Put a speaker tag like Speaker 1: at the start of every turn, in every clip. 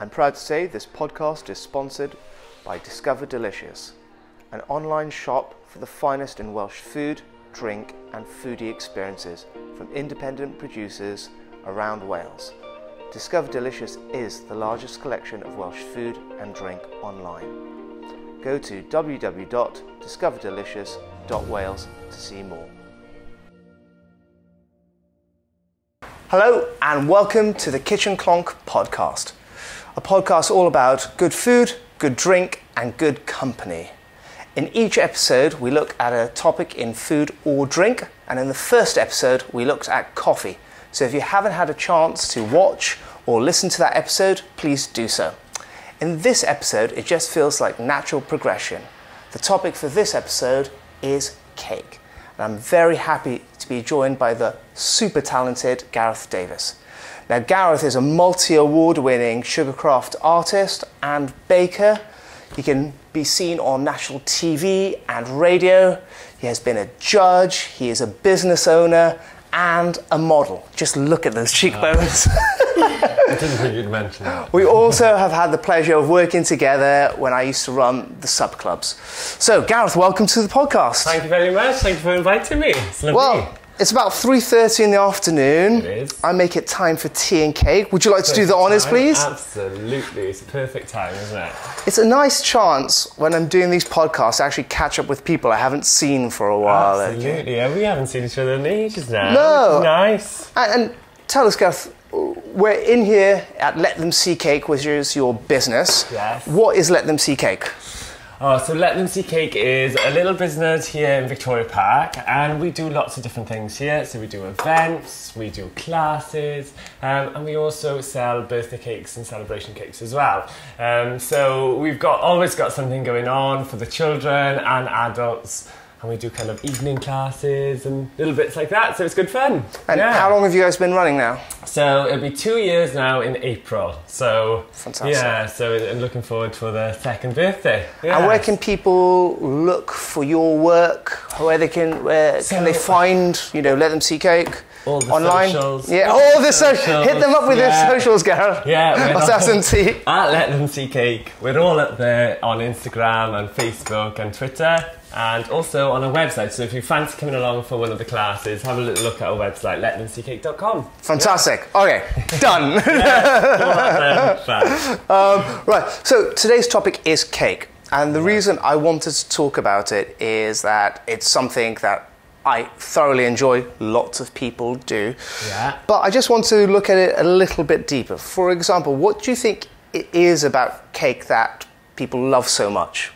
Speaker 1: I'm proud to say this podcast is sponsored by Discover Delicious, an online shop for the finest in Welsh food, drink, and foodie experiences from independent producers around Wales. Discover Delicious is the largest collection of Welsh food and drink online. Go to www.discoverdelicious.wales to see more. Hello, and welcome to the Kitchen Clonc podcast, a podcast all about good food, good drink, and good company. In each episode, we look at a topic in food or drink, and in the first episode, we looked at coffee. So if you haven't had a chance to watch or listen to that episode, please do so. In this episode, it just feels like natural progression. The topic for this episode is cake. And I'm very happy to be joined by the super talented Gareth Davies. Now, Gareth is a multi award winning sugarcraft artist and baker. He can be seen on national TV and radio. He has been a judge, he is a business owner, and a model. Just look at those cheekbones.
Speaker 2: I didn't think you'd mention that.
Speaker 1: we also have had the pleasure of working together when I used to run the sub clubs. So, Gareth, welcome to the podcast.
Speaker 2: Thank you very much. Thank you for inviting me. It's lovely.
Speaker 1: Well, it's about 3.30 in the afternoon.
Speaker 2: It is.
Speaker 1: I make it time for tea and cake. Would you like to do the honours,
Speaker 2: time.
Speaker 1: please?
Speaker 2: Absolutely. It's a perfect time, isn't it?
Speaker 1: It's a nice chance when I'm doing these podcasts to actually catch up with people I haven't seen for a while.
Speaker 2: Absolutely. Yeah, we haven't seen each other in ages now.
Speaker 1: No.
Speaker 2: Nice.
Speaker 1: And, and tell us, Gareth, we're in here at Let Them See Cake, which is your business.
Speaker 2: Yes.
Speaker 1: What is Let Them See Cake?
Speaker 2: Oh, so Let Them See Cake is a little business here in Victoria Park, and we do lots of different things here. So we do events, we do classes, um, and we also sell birthday cakes and celebration cakes as well. Um, so we've got always got something going on for the children and adults. And we do kind of evening classes and little bits like that, so it's good fun.
Speaker 1: And
Speaker 2: yeah.
Speaker 1: how long have you guys been running now?
Speaker 2: So it'll be two years now in April. So
Speaker 1: Fantastic.
Speaker 2: yeah, so I'm looking forward for the second birthday.
Speaker 1: And where can people look for your work? Where they can where can they find you know Let Them See Cake
Speaker 2: All the
Speaker 1: online?
Speaker 2: socials.
Speaker 1: Yeah,
Speaker 2: All
Speaker 1: all
Speaker 2: the
Speaker 1: socials. Hit them up with
Speaker 2: yeah.
Speaker 1: their socials, Gareth.
Speaker 2: Yeah, we're
Speaker 1: Let's
Speaker 2: on-
Speaker 1: have tea.
Speaker 2: At Let Them See Cake. We're all up there on Instagram and Facebook and Twitter and also on our website. So if you fancy coming along for one of the classes, have a little look at our website, letthemseecake.com.
Speaker 1: Fantastic. Okay, done. Um, right, so today's topic is cake. And the reason I wanted to talk about it is that it's something that I thoroughly enjoy, lots of people do.
Speaker 2: Yeah.
Speaker 1: But I just want to look at it a little bit deeper. For example, what do you think it is about cake that people love so much?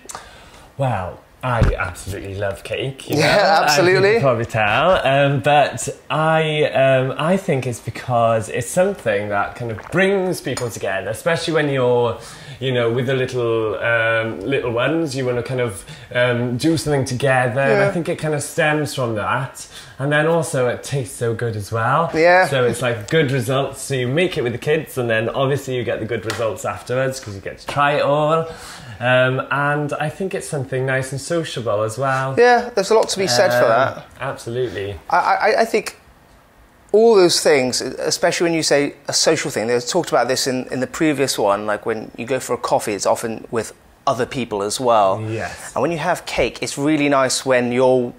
Speaker 2: Well, I absolutely love cake. You
Speaker 1: Yeah,
Speaker 2: know, as
Speaker 1: absolutely.
Speaker 2: You can probably tell. Um, but I, um, I think it's because it's something that kind of brings people together, especially when you're, you know, with the little um, little ones. You want to kind of um, do something together, and I think it kind of stems from that. And then also, it tastes so good as well.
Speaker 1: Yeah.
Speaker 2: So it's like good results. So you make it with the kids, and then obviously you get the good results afterwards because you get to try it all. Um, and I think it's something nice and sociable as well.
Speaker 1: Yeah, there's a lot to be said for
Speaker 2: Um,
Speaker 1: that.
Speaker 2: Absolutely.
Speaker 1: I, I, I think all those things, especially when you say a social thing, they talked about this in, in the previous one, like when you go for a coffee, it's often with other people as well.
Speaker 2: Yes.
Speaker 1: And when you have cake, it's really nice when you're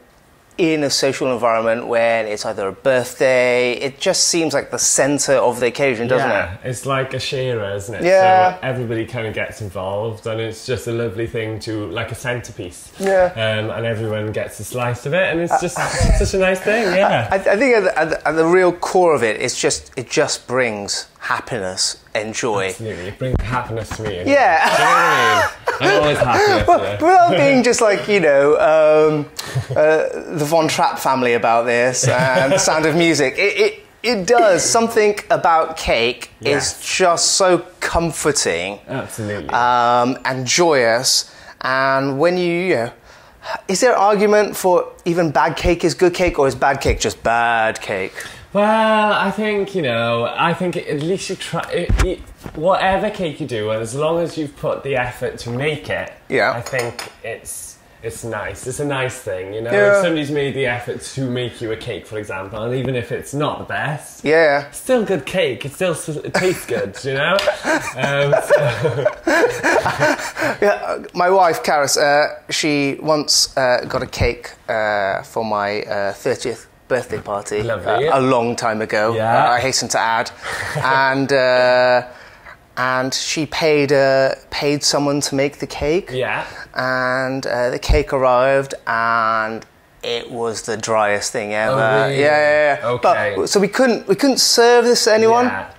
Speaker 1: in a social environment when it's either a birthday, it just seems like the centre of the occasion, doesn't
Speaker 2: yeah,
Speaker 1: it?
Speaker 2: it's like a sharer, isn't it?
Speaker 1: Yeah.
Speaker 2: So everybody kind of gets involved, and it's just a lovely thing to, like a centerpiece.
Speaker 1: Yeah.
Speaker 2: Um, and everyone gets a slice of it, and it's just such a nice thing. Yeah.
Speaker 1: I, I think at the, at, the, at the real core of it, it's just it just brings happiness and joy.
Speaker 2: Absolutely, it brings happiness to me.
Speaker 1: Yeah.
Speaker 2: Do you know what I mean? I'm always happy.
Speaker 1: Well, without being just like you know um, uh, the Von Trapp family about this and the Sound of Music, it, it it does something about cake
Speaker 2: Yes.
Speaker 1: is just so comforting
Speaker 2: Absolutely.
Speaker 1: um, and joyous. And when you, you know, is there argument for even bad cake is good cake, or is bad cake just bad cake?
Speaker 2: Well, I think you know. I think at least you try. It, it, whatever cake you do, and as long as you've put the effort to make it,
Speaker 1: Yeah.
Speaker 2: I think it's it's nice. It's a nice thing, you know.
Speaker 1: Yeah.
Speaker 2: If somebody's made the effort to make you a cake, for example, and even if it's not the best,
Speaker 1: Yeah.
Speaker 2: still good cake. It still it tastes good, you know. Um, so-
Speaker 1: Yeah, my wife, Karis, uh, she once uh, got a cake uh, for my uh, 30th birthday party
Speaker 2: Lovely.
Speaker 1: uh, a long time ago.
Speaker 2: Yeah.
Speaker 1: uh, I hasten to add, and uh, and she paid uh, paid someone to make the cake.
Speaker 2: yeah.
Speaker 1: and uh, the cake arrived and it was the driest thing ever.
Speaker 2: Oh, really?
Speaker 1: Yeah, yeah, yeah.
Speaker 2: Okay.
Speaker 1: But, so we couldn't we couldn't serve this to anyone.
Speaker 2: Yeah.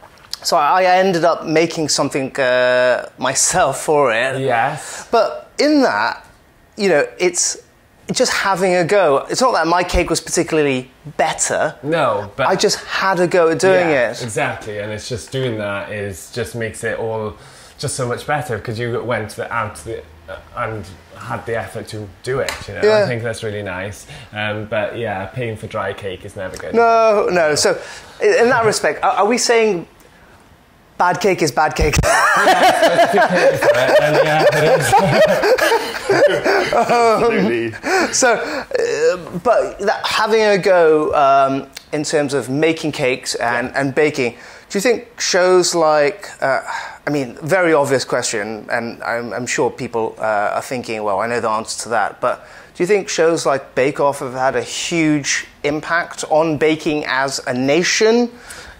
Speaker 1: So I ended up making something uh, myself for it.
Speaker 2: Yes.
Speaker 1: But in that, you know, it's just having a go. It's not that my cake was particularly better.
Speaker 2: No, but
Speaker 1: I just had a go at doing
Speaker 2: yeah,
Speaker 1: it.
Speaker 2: Exactly, and it's just doing that is just makes it all just so much better because you went to the, out to the, uh, and had the effort to do it. You know,
Speaker 1: Yeah.
Speaker 2: I think that's really nice. Um, but yeah, paying for dry cake is never good.
Speaker 1: No, no. So, in that respect, are, are we saying bad cake is bad cake?
Speaker 2: If you're paying for it, then yeah, it is. Absolutely.
Speaker 1: so, uh, but that having a go um, in terms of making cakes and, and baking, do you think shows like, uh, I mean, very obvious question, and I'm, I'm sure people uh, are thinking, well, I know the answer to that, but do you think shows like Bake Off have had a huge impact on baking as a nation?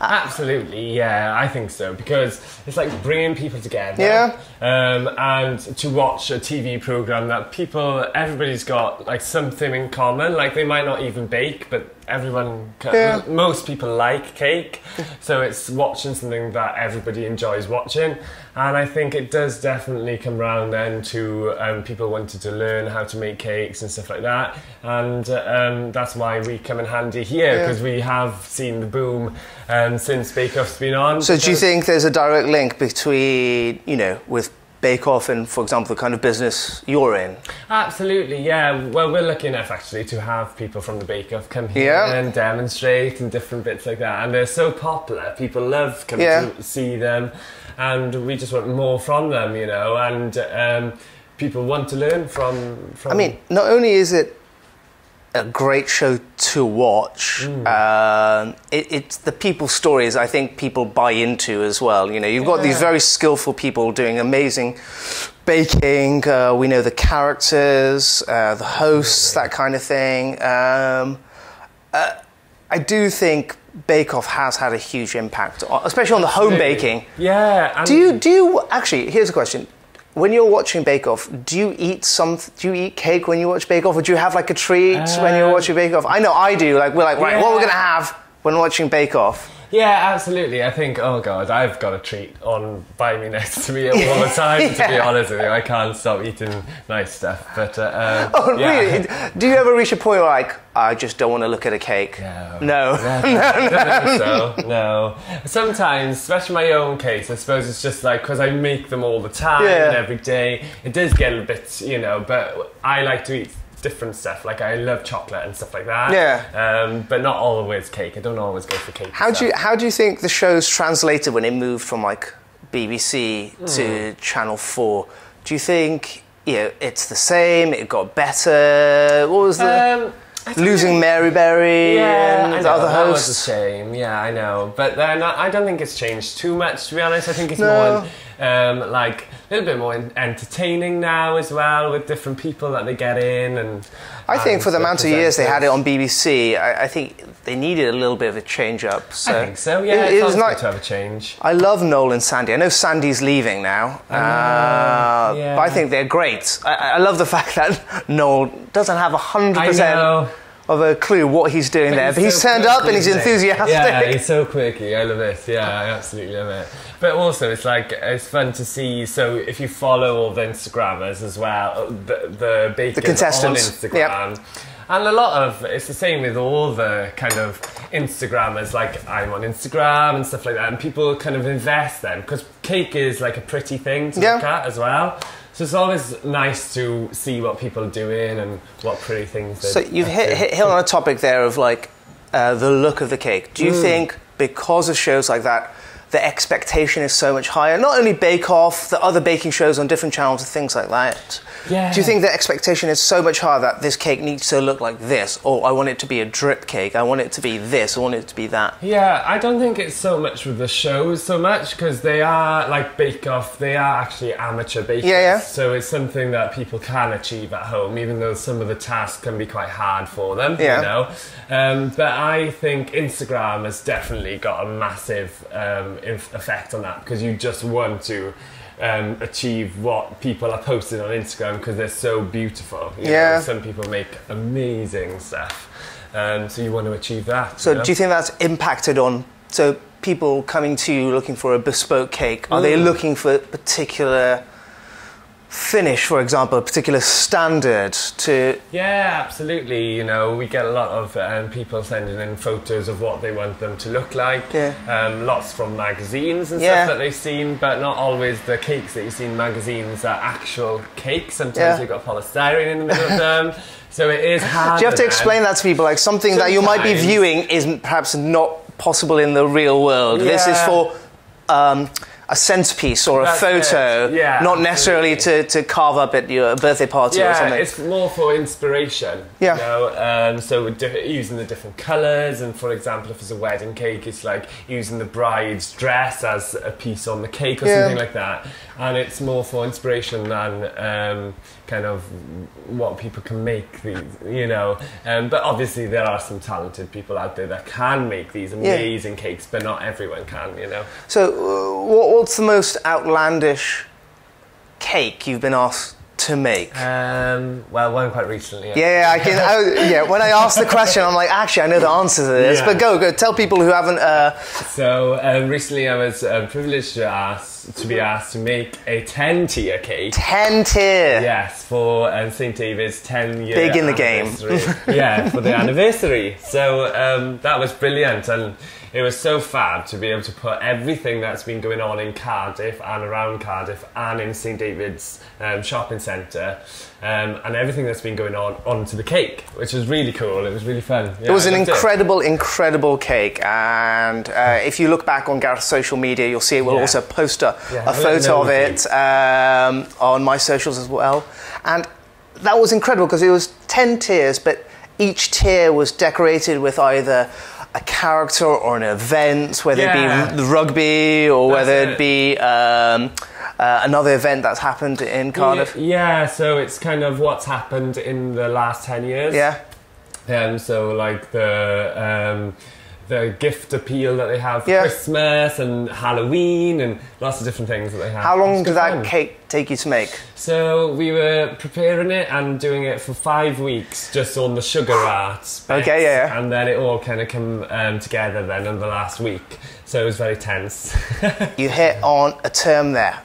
Speaker 2: Absolutely, yeah, I think so because it's like bringing people together.
Speaker 1: Yeah.
Speaker 2: Um, and to watch a TV program that people, everybody's got like something in common. Like they might not even bake, but everyone,
Speaker 1: Yeah.
Speaker 2: most people like cake. So it's watching something that everybody enjoys watching. And I think it does definitely come round then to um, people wanting to learn how to make cakes and stuff like that. And um, that's why we come in handy here
Speaker 1: Yeah.
Speaker 2: because we have seen the boom um, since Bake Off's been on.
Speaker 1: So, do you think there's a direct link between, you know, with Bake Off and, for example, the kind of business you're in?
Speaker 2: Absolutely, yeah. Well, we're lucky enough actually to have people from the Bake Off come here
Speaker 1: Yeah.
Speaker 2: and demonstrate and different bits like that. And they're so popular. People love coming
Speaker 1: Yeah.
Speaker 2: to see them, and we just want more from them, you know. And um, people want to learn from. from
Speaker 1: I mean, not only is it a great show to watch,
Speaker 2: Mm.
Speaker 1: um, it, it's the people stories I think people buy into as well. You know, you've got these very skillful people doing amazing baking. Uh, we know the characters, uh, the hosts, that kind of thing. Um, uh, I do think Bake Off has had a huge impact, on, especially on the home baking.
Speaker 2: Yeah.
Speaker 1: Do you do you actually? Here's a question: When you're watching Bake Off, do you eat some? Do you eat cake when you watch Bake Off, or do you have like a treat when you're
Speaker 2: Um,
Speaker 1: watching Bake Off? I know I do. Like we're like, right, what we're
Speaker 2: Yeah.
Speaker 1: gonna have when watching Bake Off?
Speaker 2: Yeah, absolutely. I think, oh god, I've got a treat on by me next to me all the time. To be honest with you, I can't stop eating nice stuff. But uh, um,
Speaker 1: Oh,
Speaker 2: yeah.
Speaker 1: really? Do you ever reach a point where like I just don't want to look at a cake?
Speaker 2: No.
Speaker 1: No.
Speaker 2: Think so. No. Sometimes, especially my own case, I suppose it's just like because I make them all the time
Speaker 1: Yeah.
Speaker 2: and every day. It does get a bit, you know. But I like to eat different stuff. Like I love chocolate and stuff like that.
Speaker 1: Yeah.
Speaker 2: Um, but not always cake. I don't always go for cake.
Speaker 1: How do you how do you think the show's translated when it moved from like BBC
Speaker 2: Hmm.
Speaker 1: to Channel Four? Do you think you know it's the same? It got better. What was the
Speaker 2: Um,
Speaker 1: losing Mary Berry
Speaker 2: Yeah,
Speaker 1: and the other
Speaker 2: that was a
Speaker 1: hosts?
Speaker 2: shame. Yeah, I know, but then I I don't think it's changed too much. To be honest, I think it's
Speaker 1: No.
Speaker 2: more um, like a little bit more en- entertaining now as well with different people that they get in and.
Speaker 1: I think
Speaker 2: and
Speaker 1: for the amount of years they had it on BBC, I, I think they needed a little bit of a change up. So
Speaker 2: I think so. Yeah,
Speaker 1: it,
Speaker 2: it,
Speaker 1: it nice.
Speaker 2: to have a change.
Speaker 1: I love Noel and Sandy. I know Sandy's leaving now, uh,
Speaker 2: yeah.
Speaker 1: but I think they're great. I, I love the fact that Noel doesn't have hundred
Speaker 2: I
Speaker 1: percent. Of a clue what he's doing there, but he's
Speaker 2: so
Speaker 1: turned up and he's enthusiastic.
Speaker 2: Yeah, he's so quirky. I love it. Yeah, I absolutely love it. But also, it's like it's fun to see. So if you follow all the Instagrammers as well, uh, the the bakers
Speaker 1: contestants.
Speaker 2: on Instagram. And a lot of it's the same with all the kind of Instagrammers, like I'm on Instagram and stuff like that, and people kind of invest them because cake is like a pretty thing to
Speaker 1: Yeah.
Speaker 2: look at as well. So it's always nice to see what people are doing and what pretty things.
Speaker 1: So you've hit, hit, hit on a topic there of like uh, the look of the cake. Do you
Speaker 2: Mm.
Speaker 1: think because of shows like that, the expectation is so much higher. Not only Bake Off, the other baking shows on different channels and things like that.
Speaker 2: Yeah.
Speaker 1: Do you think the expectation is so much higher that this cake needs to look like this, or I want it to be a drip cake, I want it to be this, I want it to be that?
Speaker 2: Yeah, I don't think it's so much with the shows so much because they are like Bake Off. They are actually amateur bakers.
Speaker 1: Yeah, yeah.
Speaker 2: So it's something that people can achieve at home, even though some of the tasks can be quite hard for them.
Speaker 1: Yeah.
Speaker 2: You know. Um, but I think Instagram has definitely got a massive um, inf- effect on that because you just want to. Um, achieve what people are posting on Instagram because they're so beautiful. you know.
Speaker 1: Yeah.
Speaker 2: some people make amazing stuff, um, so you want to achieve that.
Speaker 1: So
Speaker 2: you know?
Speaker 1: do you think that's impacted on so people coming to you looking for a bespoke cake? Are they
Speaker 2: Mm.
Speaker 1: looking for particular finish, for example, a particular standard to
Speaker 2: Yeah, absolutely. You know, we get a lot of um, people sending in photos of what they want them to look like.
Speaker 1: Yeah.
Speaker 2: Um, lots from magazines and
Speaker 1: Yeah.
Speaker 2: stuff that they've seen, but not always the cakes that you see in magazines are actual cakes. Sometimes
Speaker 1: Yeah.
Speaker 2: you've got polystyrene in the middle of them. So it is hard.
Speaker 1: Do you have to explain that to people? Like something that you might be viewing is perhaps not possible in the real world. This is for um, a centerpiece or a
Speaker 2: That's
Speaker 1: photo.
Speaker 2: Yeah,
Speaker 1: not necessarily to, to carve up at your birthday party or
Speaker 2: Yeah,
Speaker 1: something.
Speaker 2: it's more for inspiration.
Speaker 1: Yeah.
Speaker 2: You know, um, so using the different colours, and for example, if it's a wedding cake, it's like using the bride's dress as a piece on the cake or
Speaker 1: Yeah.
Speaker 2: something like that. And it's more for inspiration than um, kind of what people can make. These, you know, um, but obviously there are some talented people out there that can make these amazing cakes, but not everyone can. You know.
Speaker 1: So, uh, what, what's the most outlandish cake you've been asked to make?
Speaker 2: Um, well, one quite recently.
Speaker 1: Yeah, I can. I, yeah, when I ask the question, I'm like, actually, I know the answer to this.
Speaker 2: Yeah.
Speaker 1: But go, go, tell people who haven't. Uh,
Speaker 2: So um, recently, I was um, privileged to ask to be asked to make a ten tier cake.
Speaker 1: ten tier.
Speaker 2: Yes, for um, St David's ten year
Speaker 1: Big in the game.
Speaker 2: yeah, for the anniversary. So um, that was brilliant, and it was so fab to be able to put everything that's been going on in Cardiff and around Cardiff and in St David's um, shopping centre. Um, and everything that's been going on onto the cake, which was really cool. It was really fun.
Speaker 1: It was an incredible, incredible cake, and uh, if you look back on Gareth's social media, you'll see. We'll
Speaker 2: Yeah.
Speaker 1: also post a,
Speaker 2: Yeah,
Speaker 1: a photo of it um, on my socials as well. And that was incredible because it was ten tiers, but each tier was decorated with either a character or an event, whether
Speaker 2: Yeah.
Speaker 1: it be rugby or
Speaker 2: That's
Speaker 1: whether it,
Speaker 2: it.
Speaker 1: be um, uh, another event that's happened in Cardiff.
Speaker 2: Yeah, yeah, so it's kind of what's happened in the last 10 years.
Speaker 1: Yeah.
Speaker 2: Um, so like the um, the gift appeal that they have for
Speaker 1: Yeah.
Speaker 2: Christmas and Halloween and lots of different things that they have.
Speaker 1: How long did that
Speaker 2: fun.
Speaker 1: cake take you to make?
Speaker 2: So we were preparing it and doing it for five weeks, just on the sugar art.
Speaker 1: Okay, yeah, yeah.
Speaker 2: And then it all kind of came um, together then in the last week. So it was very tense.
Speaker 1: You hit on a term there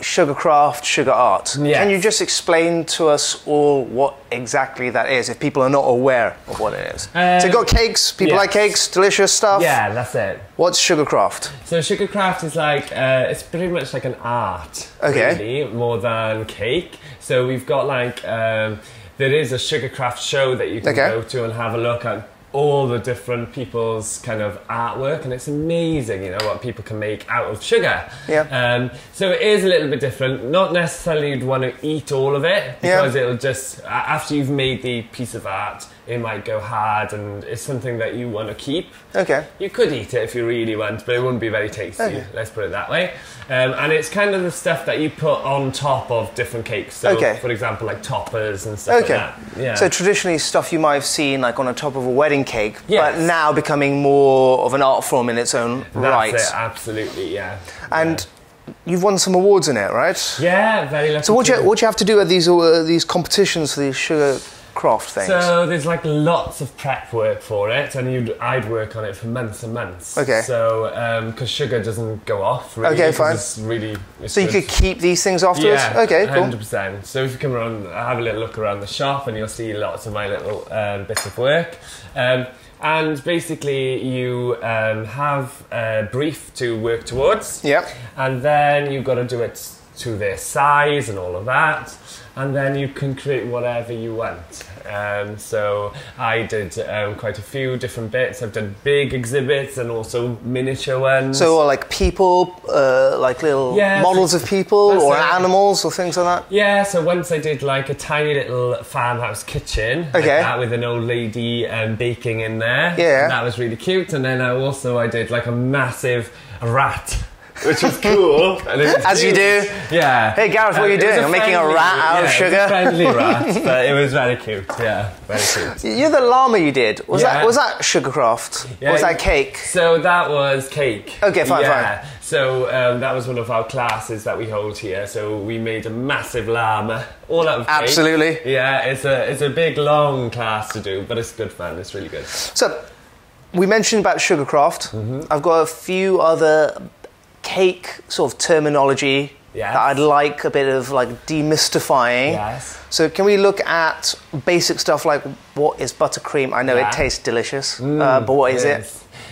Speaker 1: sugar craft, sugar art.
Speaker 2: Yes.
Speaker 1: Can you just explain to us all what exactly that is if people are not aware of what it is? so
Speaker 2: Um,
Speaker 1: you've got cakes, people
Speaker 2: yes.
Speaker 1: like cakes, delicious stuff.
Speaker 2: yeah, that's it.
Speaker 1: What's sugar craft?
Speaker 2: So sugarcraft is like uh, it's pretty much like an art,
Speaker 1: Okay.
Speaker 2: really, more than cake. So we've got like um, there is a sugarcraft show that you can
Speaker 1: Okay.
Speaker 2: go to and have a look at all the different people's kind of artwork, and it's amazing, you know, what people can make out of sugar.
Speaker 1: Yeah.
Speaker 2: Um, so it is a little bit different. Not necessarily you'd want to eat all of it
Speaker 1: Yeah.
Speaker 2: because it'll just after you've made the piece of art, it might go hard, and it's something that you want to keep.
Speaker 1: Okay.
Speaker 2: You could eat it if you really want, but it wouldn't be very tasty.
Speaker 1: Okay.
Speaker 2: Let's put it that way. Um, and it's kind of the stuff that you put on top of different cakes. So,
Speaker 1: Okay.
Speaker 2: for example, like toppers and stuff
Speaker 1: Okay.
Speaker 2: like that. Yeah.
Speaker 1: So traditionally stuff you might have seen like on the top of a wedding cake,
Speaker 2: Yes.
Speaker 1: but now becoming more of an art form in its own
Speaker 2: That's
Speaker 1: right.
Speaker 2: it, absolutely, yeah.
Speaker 1: And you've won some awards in it, right?
Speaker 2: yeah, very lucky.
Speaker 1: So what do you what do you have to do at these uh, these competitions for these sugar craft things?
Speaker 2: So there's like lots of prep work for it, and you'd, I'd work on it for months and months.
Speaker 1: Okay.
Speaker 2: So because sugar doesn't go off. Really,
Speaker 1: Okay, fine.
Speaker 2: It's really. It's
Speaker 1: so you
Speaker 2: good.
Speaker 1: could keep these things afterwards?
Speaker 2: Yeah,
Speaker 1: okay, cool.
Speaker 2: Hundred percent. So if you come around, have a little look around the shop, and you'll see lots of my little um, bits of work. Um, and basically, you um, have a brief to work towards,
Speaker 1: Yep.
Speaker 2: and then you've got to do it to their size and all of that. And then you can create whatever you want. Um, so I did um, quite a few different bits. I've done big exhibits and also miniature ones.
Speaker 1: So, like people, uh, like little
Speaker 2: Yeah,
Speaker 1: models of people or
Speaker 2: it.
Speaker 1: animals or things like that?
Speaker 2: Yeah, so once I did like a tiny little farmhouse kitchen, like
Speaker 1: Okay.
Speaker 2: that, with an old lady um, baking in there.
Speaker 1: Yeah.
Speaker 2: That was really cute. And then I also I did like a massive rat, which was cool. was
Speaker 1: As you do.
Speaker 2: Yeah.
Speaker 1: Hey, Gareth, what are you doing? I'm making a rat out of
Speaker 2: yeah, it was a
Speaker 1: sugar.
Speaker 2: friendly rat, but it was very cute. Yeah, very cute.
Speaker 1: You're the llama you did. Was
Speaker 2: Yeah.
Speaker 1: that was that sugarcraft?
Speaker 2: Yeah,
Speaker 1: was that cake?
Speaker 2: So that was cake.
Speaker 1: Okay, fine, fine,
Speaker 2: yeah. So um, that was one of our classes that we hold here. So we made a massive llama, all out of cake.
Speaker 1: Absolutely.
Speaker 2: Yeah, it's a it's a big long class to do, but it's good fun. It's really good.
Speaker 1: So, we mentioned about sugarcraft.
Speaker 2: Mm-hmm.
Speaker 1: I've got a few other cake sort of terminology
Speaker 2: Yes.
Speaker 1: that I'd like a bit of like demystifying.
Speaker 2: Yes.
Speaker 1: So, can we look at basic stuff like what is buttercream? I know
Speaker 2: Yeah. Mm,
Speaker 1: it tastes delicious, uh, but what is it?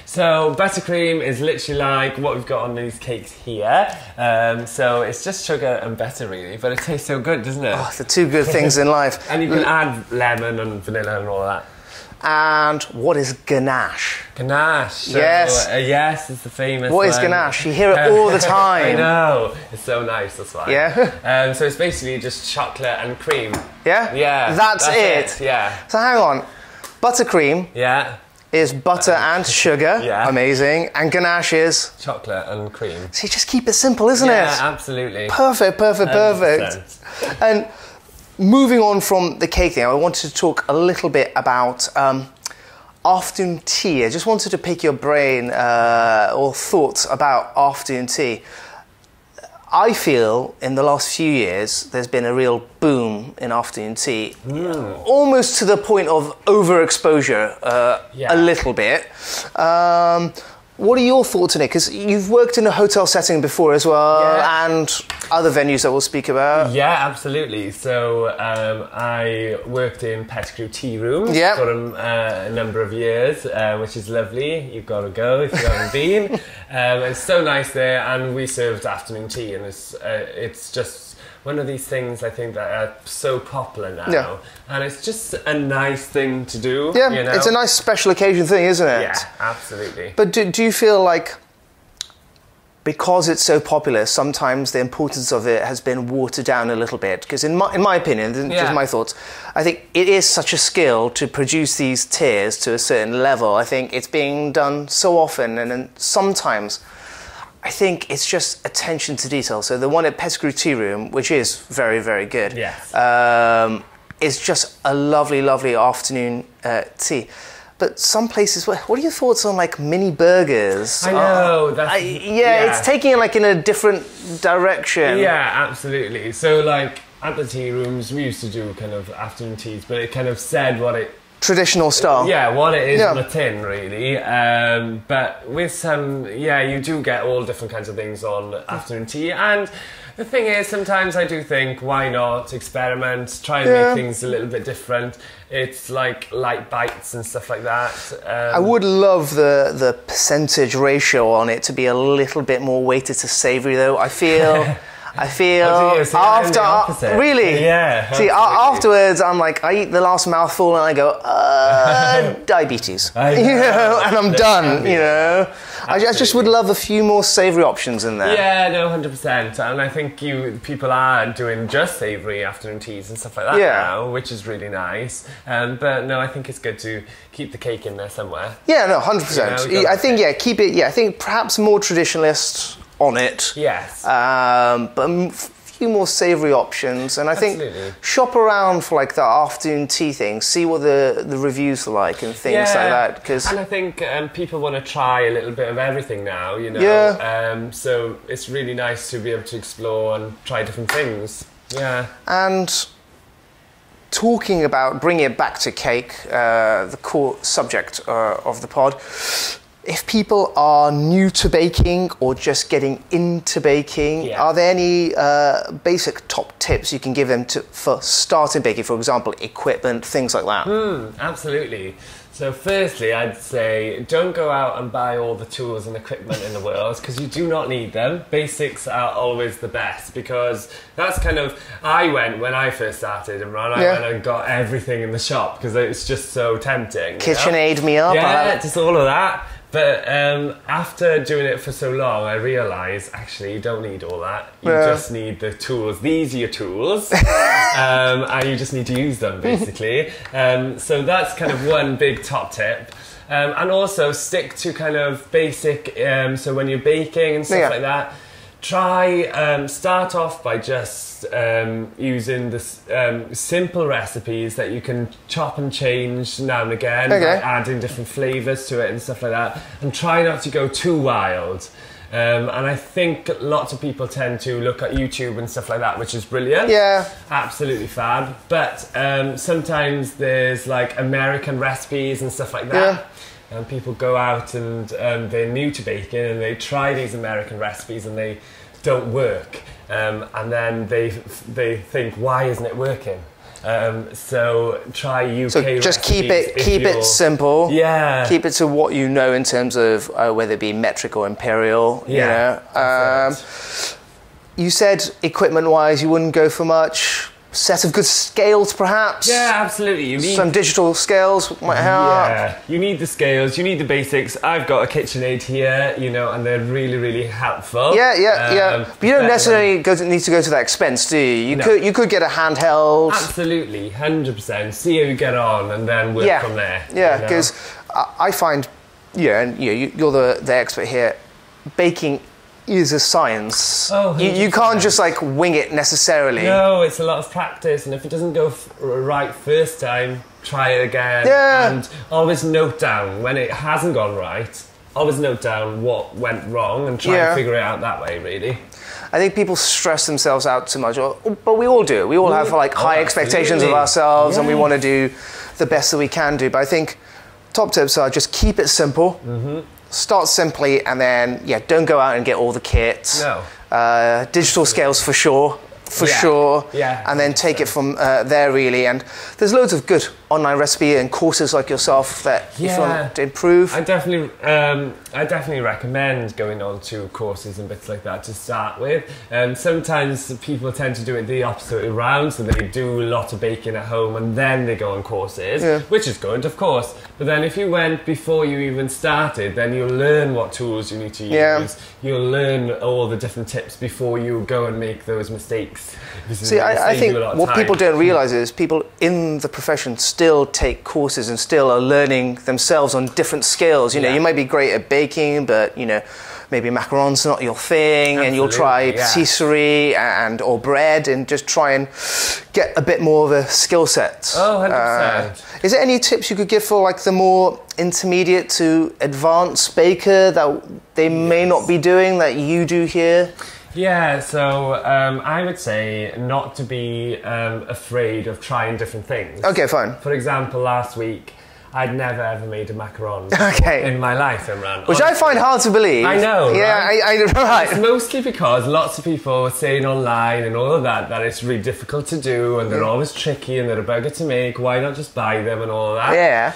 Speaker 2: So buttercream is literally like what we've got on these cakes here. Um, so it's just sugar and butter really, but it tastes so good, doesn't it?
Speaker 1: Oh, the two good things in life.
Speaker 2: and you can add lemon and vanilla and all that.
Speaker 1: And what is ganache?
Speaker 2: Ganache.
Speaker 1: Yes.
Speaker 2: Uh, yes, it's the famous.
Speaker 1: What is
Speaker 2: one.
Speaker 1: ganache? You hear it all the time.
Speaker 2: I know. It's so nice. That's why.
Speaker 1: Yeah?
Speaker 2: Um, so it's basically just chocolate and cream.
Speaker 1: Yeah?
Speaker 2: Yeah.
Speaker 1: That's, it.
Speaker 2: Yeah.
Speaker 1: So, hang on. Buttercream
Speaker 2: Yeah.
Speaker 1: is butter and sugar.
Speaker 2: Yeah.
Speaker 1: Amazing. And ganache is.
Speaker 2: Chocolate and cream.
Speaker 1: See, just keep it simple, isn't
Speaker 2: yeah,
Speaker 1: it?
Speaker 2: Yeah, absolutely.
Speaker 1: Perfect, perfect, perfect.
Speaker 2: 100%.
Speaker 1: And moving on from the cake thing, I wanted to talk a little bit about um, afternoon tea. I just wanted to pick your brain uh, or thoughts about afternoon tea. I feel in the last few years there's been a real boom in afternoon tea, almost to the point of overexposure uh,
Speaker 2: Yeah.
Speaker 1: a little bit. Um, what are your thoughts on it? Because you've worked in a hotel setting before as well,
Speaker 2: Yeah.
Speaker 1: and other venues that we'll speak about.
Speaker 2: Yeah, absolutely. So um, I worked in Pettigrew Tea Rooms
Speaker 1: Yep.
Speaker 2: for a, uh, a number of years, uh, which is lovely. You've got to go if you haven't been. Um, it's so nice there, and we served afternoon tea, and it's uh, it's just one of these things I think that are so popular now,
Speaker 1: Yeah.
Speaker 2: and it's just a nice thing to do.
Speaker 1: Yeah,
Speaker 2: you know?
Speaker 1: it's a nice special occasion thing, isn't it?
Speaker 2: Yeah, absolutely.
Speaker 1: But do, do you feel like because it's so popular, sometimes the importance of it has been watered down a little bit? Because in my, in my opinion,
Speaker 2: Yeah.
Speaker 1: just my thoughts, I think it is such a skill to produce these tiers to a certain level. I think it's being done so often, and then sometimes I think it's just attention to detail. So the one at Pettigrew Tea Room, which is very, very good,
Speaker 2: Yes.
Speaker 1: um, is just a lovely, lovely afternoon uh, tea. But some places, what what are your thoughts on like mini burgers?
Speaker 2: I know, that's-
Speaker 1: I- yeah,
Speaker 2: yeah.
Speaker 1: it's taking it like in a different direction.
Speaker 2: Yeah, absolutely. So, like at the tea rooms, we used to do kind of afternoon teas, but it kind of said what it
Speaker 1: Traditional style.
Speaker 2: Yeah, what it is
Speaker 1: Yeah.
Speaker 2: on a tin, really. Um, but with some, yeah, you do get all different kinds of things on afternoon tea. And the thing is, sometimes I do think, why not experiment, try and
Speaker 1: Yeah.
Speaker 2: make things a little bit different. It's like light bites and stuff like that. Um,
Speaker 1: I would love the the percentage ratio on it to be a little bit more weighted to savoury, though. I feel. I feel
Speaker 2: Oh, do you? See, I'm
Speaker 1: after
Speaker 2: the
Speaker 1: really,
Speaker 2: Yeah,
Speaker 1: See, afterwards, I'm like, I eat the last mouthful and I go, uh, diabetes,
Speaker 2: I
Speaker 1: you
Speaker 2: know.
Speaker 1: and I'm done. You know, I, I just would love a few more savoury options in there.
Speaker 2: Yeah, no, hundred percent, and I think you people are doing just savoury afternoon teas and stuff like that
Speaker 1: Yeah.
Speaker 2: now, which is really nice. Um, but no, I think it's good to keep the cake in there somewhere.
Speaker 1: Yeah, no, hundred percent.
Speaker 2: You know, you
Speaker 1: I think yeah, keep it. Yeah, I think perhaps more traditionalist on it.
Speaker 2: Yes.
Speaker 1: Um, but a few more savoury options, and I think
Speaker 2: Absolutely.
Speaker 1: shop around for like the afternoon tea thing. See what the the reviews are like and things like that. Because
Speaker 2: and I think um, people want to try a little bit of everything now, you know.
Speaker 1: Yeah.
Speaker 2: Um, so it's really nice to be able to explore and try different things. Yeah.
Speaker 1: and talking about bringing it back to cake, uh, the core subject uh, of the pod. If people are new to baking or just getting into baking,
Speaker 2: Yeah.
Speaker 1: are there any uh, basic top tips you can give them to, for starting baking? For example, equipment, things like that.
Speaker 2: Mm, absolutely. So, firstly, I'd say don't go out and buy all the tools and equipment in the world because you do not need them. Basics are always the best because that's kind of. I went when I first started and ran. I
Speaker 1: Yeah.
Speaker 2: went and got everything in the shop because it's just so tempting. you know?
Speaker 1: KitchenAid me up.
Speaker 2: Yeah, just all of that. But um, after doing it for so long, I realised actually you don't need all that. You
Speaker 1: Yeah.
Speaker 2: just need the tools. These are your tools, um, and you just need to use them basically. um, so that's kind of one big top tip. Um, and also stick to kind of basic. Um, so when you're baking and stuff
Speaker 1: Yeah.
Speaker 2: like that, try um, start off by just um, using the um, simple recipes that you can chop and change now and again
Speaker 1: Okay.
Speaker 2: adding different flavors to it and stuff like that and try not to go too wild um, and I think lots of people tend to look at YouTube and stuff like that, which is brilliant.
Speaker 1: Yeah.
Speaker 2: Absolutely fab. But um, sometimes there's like American recipes and stuff like that. And people go out and um, they're new to baking and they try these American recipes and they don't work. Um, and then they they think, why isn't it working? Um, so try UK.
Speaker 1: So just keep it keep it simple.
Speaker 2: Yeah.
Speaker 1: Keep it to what you know in terms of uh, whether it be metric or imperial.
Speaker 2: Yeah,
Speaker 1: You know. Um, you said equipment wise, you wouldn't go for much. Set of good scales, perhaps.
Speaker 2: Yeah, absolutely. You need
Speaker 1: Some digital scales might help.
Speaker 2: Yeah, you need the scales, you need the basics. I've got a KitchenAid here, you know, and they're really, really helpful.
Speaker 1: Yeah, yeah, yeah.
Speaker 2: Um,
Speaker 1: But you don't necessarily go to, need to go to that expense, do you? You
Speaker 2: No.
Speaker 1: could you could get a handheld.
Speaker 2: Absolutely, 100%. See how you get on and then work
Speaker 1: yeah,
Speaker 2: from there.
Speaker 1: yeah.
Speaker 2: you know?
Speaker 1: Because I find, yeah, and you know, you- you're the the expert here. Baking is a science.
Speaker 2: Oh,
Speaker 1: you, you can't just like wing it necessarily.
Speaker 2: No, it's a lot of practice, and if it doesn't go f- right first time, try it again.
Speaker 1: Yeah.
Speaker 2: And always note down when it hasn't gone right. Always note down what went wrong and try
Speaker 1: Yeah.
Speaker 2: and figure it out that way. Really.
Speaker 1: I think people stress themselves out too much, or, but we all do. We all have like
Speaker 2: Oh,
Speaker 1: high expectations of ourselves, and we want to do the best that we can do. But I think top tips are just keep it simple.
Speaker 2: Mm-hmm.
Speaker 1: Start simply, and then yeah, don't go out and get all the kits.
Speaker 2: No.
Speaker 1: Uh, digital scales for sure, for
Speaker 2: Yeah.
Speaker 1: sure.
Speaker 2: Yeah,
Speaker 1: And then take it from uh, there really. And there's loads of good online recipe and courses like yourself that if you
Speaker 2: Yeah.
Speaker 1: want to improve.
Speaker 2: I definitely, um, I definitely recommend going on to courses and bits like that to start with. And sometimes people tend to do it the opposite way around, so they do a lot of baking at home and then they go on courses,
Speaker 1: Yeah.
Speaker 2: which is good, of course. But then if you went before you even started, then you'll learn what tools you need to use.
Speaker 1: Yeah.
Speaker 2: You'll learn all the different tips before you go and make those mistakes.
Speaker 1: See, I, I think
Speaker 2: you a lot of
Speaker 1: what
Speaker 2: time.
Speaker 1: people don't realize is people in the profession still take courses and still are learning themselves on different scales. You know,
Speaker 2: Yeah.
Speaker 1: you might be great at baking, but you know, maybe macarons not your thing, and you'll try
Speaker 2: Absolutely, yeah.
Speaker 1: patisserie and or bread, and just try and get a bit more of a skill set.
Speaker 2: Oh, 100%.
Speaker 1: Uh, is there any tips you could give for like the more intermediate to advanced baker that they may not be doing that you do here?
Speaker 2: Yeah, so um, I would say not to be um, afraid of trying different things.
Speaker 1: Okay, fine.
Speaker 2: For example, last week I'd never ever made a macaron
Speaker 1: Okay.
Speaker 2: in my life, Imran.
Speaker 1: Which I find hard to believe.
Speaker 2: I know,
Speaker 1: Yeah,
Speaker 2: right?
Speaker 1: I, I,
Speaker 2: It's mostly because lots of people were saying online and all of that that it's really difficult to do and they're always tricky and they're a bugger to make. Why not just buy them and all of that?
Speaker 1: Yeah.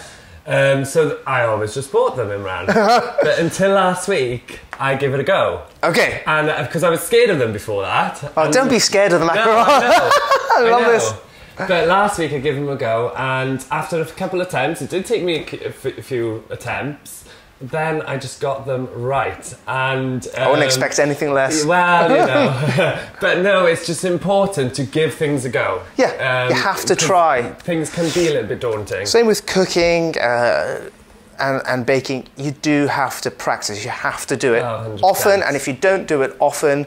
Speaker 2: Um, so th- I always just bought them, Imran. but until last week, I give it a go.
Speaker 1: Okay.
Speaker 2: And because I was scared of them before that.
Speaker 1: Oh, don't be scared of the
Speaker 2: No,
Speaker 1: macaron.
Speaker 2: I.
Speaker 1: I love
Speaker 2: know.
Speaker 1: this.
Speaker 2: But last week I gave them a go, and after a couple of attempts, it did take me a c- a f- a few attempts. Then I just got them right, and um,
Speaker 1: I wouldn't expect anything less.
Speaker 2: Well, you know, but no, it's just important to give things a go.
Speaker 1: Yeah, you have to try.
Speaker 2: Things can be a little bit daunting.
Speaker 1: Same with cooking uh, and, and baking. You do have to practice. You have to do it
Speaker 2: Oh,
Speaker 1: often. And if you don't do it often,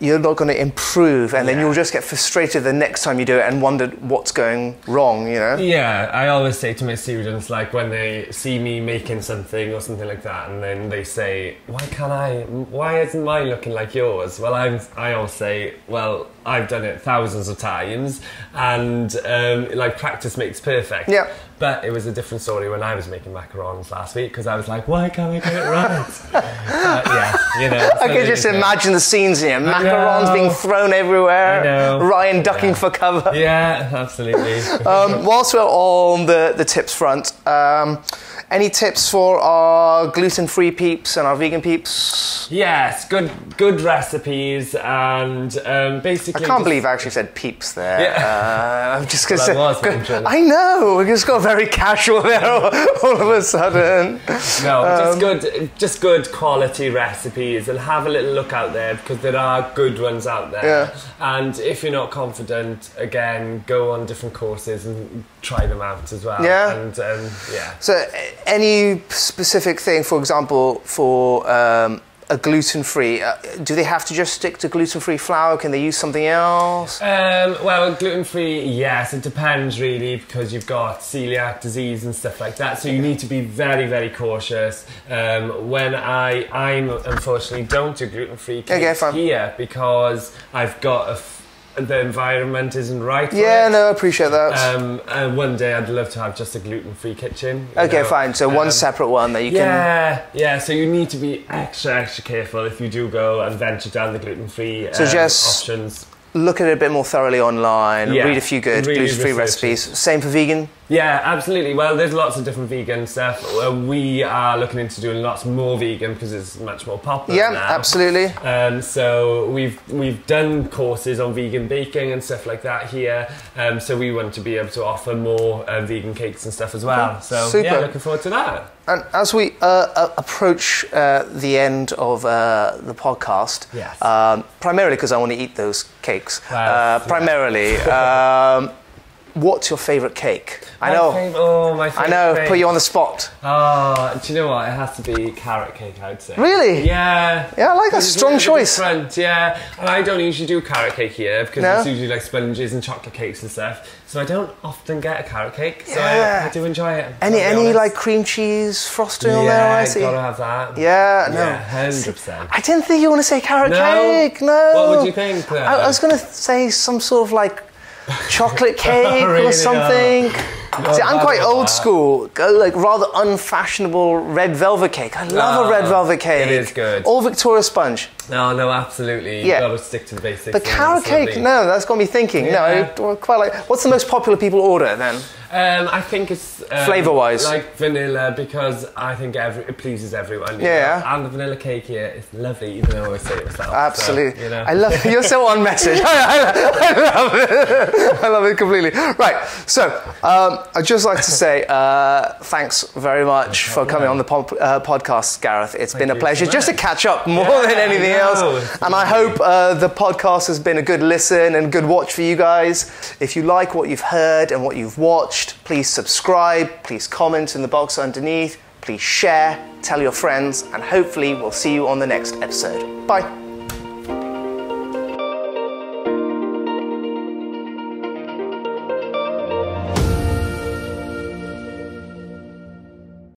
Speaker 1: you're not going to improve. And then you'll just get frustrated the next time you do it and wonder what's going wrong, you know?
Speaker 2: Yeah, I always say to my students, like when they see me making something or something like that, and then they say, "Why can't I? Why isn't mine looking like yours?" Well, I'm, I always say, "Well, I've done it thousands of times, and um, like practice makes perfect."
Speaker 1: Yeah.
Speaker 2: But it was a different story when I was making macarons last week because I was like, "Why can't I get it right?" but yeah, You know,
Speaker 1: I can just imagine the scenes here. Macarons being thrown everywhere. Ryan ducking for cover.
Speaker 2: Yeah, absolutely.
Speaker 1: Um, whilst we're on the, the tips front, um, any tips for our gluten-free peeps and our vegan peeps?
Speaker 2: yes, good good recipes and um, basically.
Speaker 1: I
Speaker 2: can't
Speaker 1: believe I actually said peeps there.
Speaker 2: Yeah.
Speaker 1: Uh, I'm just gonna
Speaker 2: Well,
Speaker 1: say.
Speaker 2: that was what I'm trying to-
Speaker 1: I know. We just got very casual there all, all of a sudden.
Speaker 2: No,
Speaker 1: Um,
Speaker 2: just good, just good quality recipes, and have a little look out there because there are good ones out there.
Speaker 1: Yeah.
Speaker 2: And if you're not confident, again, go on different courses and try them out as well.
Speaker 1: Yeah.
Speaker 2: And um, yeah.
Speaker 1: So, any specific thing, for example, for um, a gluten-free, uh, do they have to just stick to gluten-free flour? Can they use something else?
Speaker 2: Um, well, gluten free, yes, it depends really because you've got celiac disease and stuff like that. So you need to be very, very cautious. Um, when I, I'm unfortunately don't do gluten free
Speaker 1: Okay,
Speaker 2: here because I've got a the environment isn't right.
Speaker 1: Yeah,
Speaker 2: it.
Speaker 1: no, I appreciate that.
Speaker 2: Um, and one day I'd love to have just a gluten free kitchen.
Speaker 1: okay,
Speaker 2: know.
Speaker 1: fine. So one
Speaker 2: Um,
Speaker 1: separate one that you can.
Speaker 2: yeah, yeah. So you need to be extra, extra careful if you do go and venture down the gluten-free
Speaker 1: So
Speaker 2: um,
Speaker 1: just-
Speaker 2: options.
Speaker 1: Look at it a bit more thoroughly online.
Speaker 2: Yeah,
Speaker 1: read a few good
Speaker 2: really
Speaker 1: gluten-free recipes. Same for vegan.
Speaker 2: Yeah, absolutely. Well, there's lots of different vegan stuff. Uh, we are looking into doing lots more vegan because it's much more popular
Speaker 1: Yeah,
Speaker 2: now.
Speaker 1: absolutely.
Speaker 2: Um, so we've we've done courses on vegan baking and stuff like that here. Um, so we want to be able to offer more uh, vegan cakes and stuff as well. So
Speaker 1: Super.
Speaker 2: yeah, looking forward to that.
Speaker 1: And as we uh, uh, approach uh, the end of uh, the podcast,
Speaker 2: Yes.
Speaker 1: um, primarily because I want to eat those cakes, uh, primarily, um, what's your favourite cake? I
Speaker 2: My
Speaker 1: know,
Speaker 2: oh, my
Speaker 1: favourite.
Speaker 2: I
Speaker 1: know, put you on the spot.
Speaker 2: Oh, do you know what? It has to be carrot cake, I'd say.
Speaker 1: Really?
Speaker 2: Yeah.
Speaker 1: Yeah, I like that. Strong
Speaker 2: really
Speaker 1: choice.
Speaker 2: different, yeah. And I don't usually do carrot cake here because
Speaker 1: No?
Speaker 2: it's usually like sponges and chocolate cakes and stuff. So I don't often get a carrot cake. So
Speaker 1: Yeah.
Speaker 2: I, I do enjoy it.
Speaker 1: Any any like cream cheese frosting on
Speaker 2: yeah,
Speaker 1: there? I see.
Speaker 2: gotta have that.
Speaker 1: Yeah, no.
Speaker 2: Yeah, hundred percent.
Speaker 1: I didn't think you want to say carrot
Speaker 2: No?
Speaker 1: cake. No.
Speaker 2: What would you think? Then?
Speaker 1: I, I was going to say some sort of like chocolate cake
Speaker 2: Really,
Speaker 1: or something. See, I'm quite old school, like rather unfashionable red velvet cake. I love a red oh, velvet cake.
Speaker 2: it is good.
Speaker 1: All Victoria sponge.
Speaker 2: No, no, absolutely.
Speaker 1: Yeah.
Speaker 2: You gotta stick to the basics.
Speaker 1: But carrot cake, no, that's got me thinking.
Speaker 2: Yeah.
Speaker 1: No, quite like. What's the most popular people order then?
Speaker 2: Um, I think it's um,
Speaker 1: Flavour-wise?
Speaker 2: like vanilla because I think every, it pleases everyone.
Speaker 1: Yeah.
Speaker 2: know? and the vanilla cake here is lovely, even though I always say it myself. so,
Speaker 1: Absolutely.
Speaker 2: you know.
Speaker 1: I love it. You're so on message. I, I, I love it. I love it completely. Right. So, um, I'd just like to say uh, thanks very much for coming on the pod, uh, podcast, Gareth. It's been a pleasure
Speaker 2: so
Speaker 1: just to catch up more
Speaker 2: Yeah,
Speaker 1: than anything
Speaker 2: I.
Speaker 1: else. And I hope uh, the podcast has been a good listen and good watch for you guys. If you like what you've heard and what you've watched, please subscribe, please comment in the box underneath, please share, tell your friends, and hopefully we'll see you on the next episode. Bye.